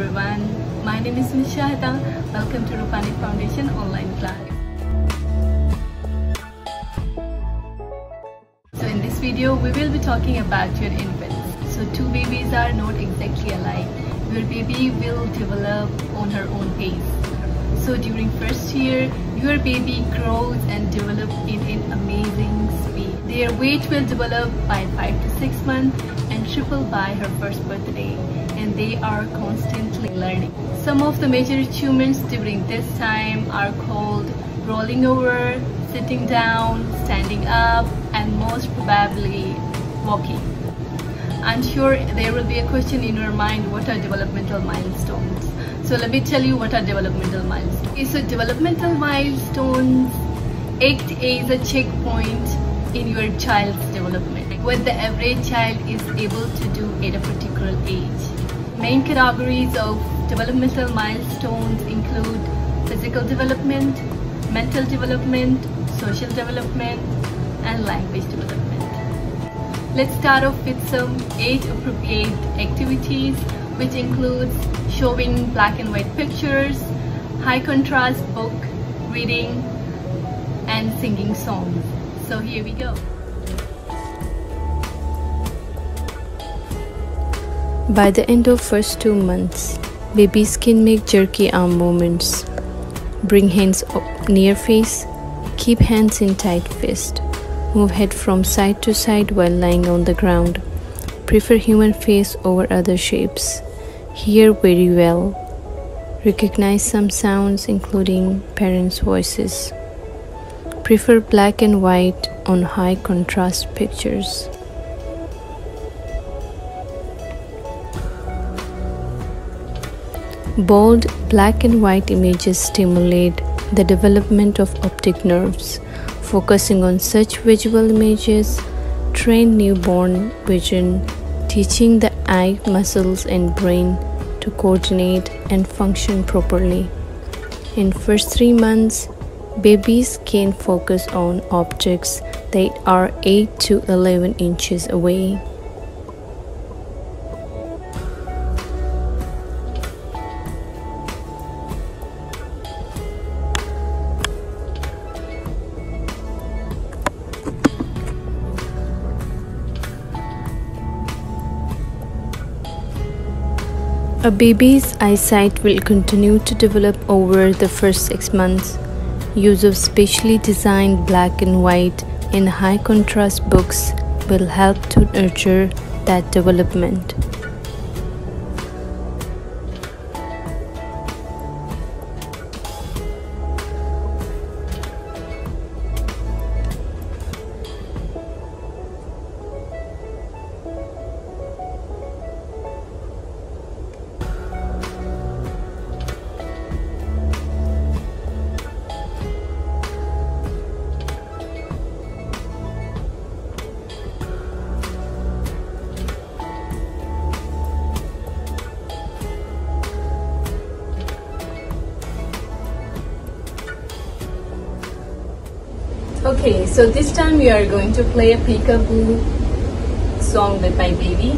everyone. My name is Ms. Shahida. Welcome to Rupani Foundation online class. So in this video, we will be talking about your infants. So two babies are not exactly alike. Your baby will develop on her own pace. So during first year, your baby grows and develops in an amazing speed. Their weight will develop by 5 to 6 months and triple by her first birthday and they are constantly learning. Some of the major achievements during this time are called rolling over, sitting down, standing up and most probably walking. I'm sure there will be a question in your mind what are developmental milestones. So let me tell you what are developmental milestones. Okay, so developmental milestones act as a checkpoint in your child's development. What the average child is able to do at a particular age. Main categories of developmental milestones include physical development, mental development, social development, and language development. Let's start off with some age-appropriate activities which includes showing black and white pictures, high contrast book, reading, and singing songs. So here we go. By the end of first two months, babies can make jerky arm movements. Bring hands up near face, keep hands in tight fist. Move head from side to side while lying on the ground. Prefer human face over other shapes. Hear very well. Recognize some sounds including parents' voices. Prefer black and white on high contrast pictures. Bold black and white images stimulate the development of optic nerves. Focusing on such visual images, train newborn vision, teaching the eye muscles and brain to coordinate and function properly. In first 3 months, babies can focus on objects that are 8 to 11 inches away. A baby's eyesight will continue to develop over the first six months. Use of specially designed black and white and high contrast books will help to nurture that development. Okay, so this time we are going to play a peekaboo song with my baby.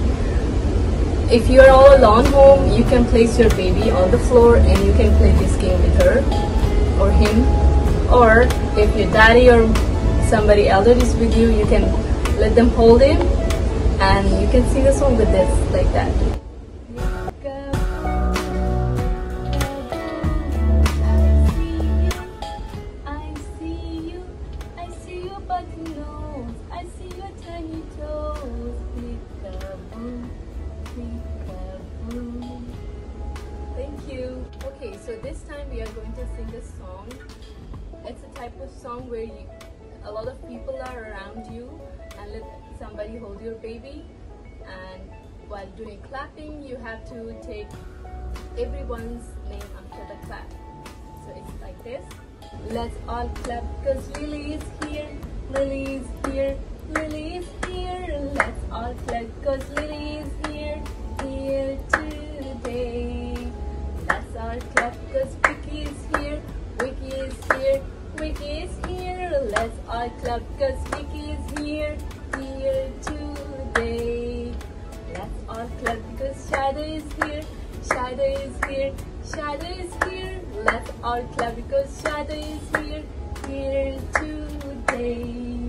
If you are all alone home, you can place your baby on the floor and you can play this game with her or him. Or if your daddy or somebody elder is with you, you can let them hold him and you can sing a song with this like that. Going to sing a song. It's a type of song where you, a lot of people are around you and let somebody hold your baby and while doing clapping you have to take everyone's name after the clap. So it's like this. Let's all clap because Lily is here, Lily is here, Lily is here. Let's all clap because Lily is here, All clap because Vicky is here, here today. Let's all clap because Shada is here, Shadow is here, Shadow is here. Let's all clap because Shadow is here, here today.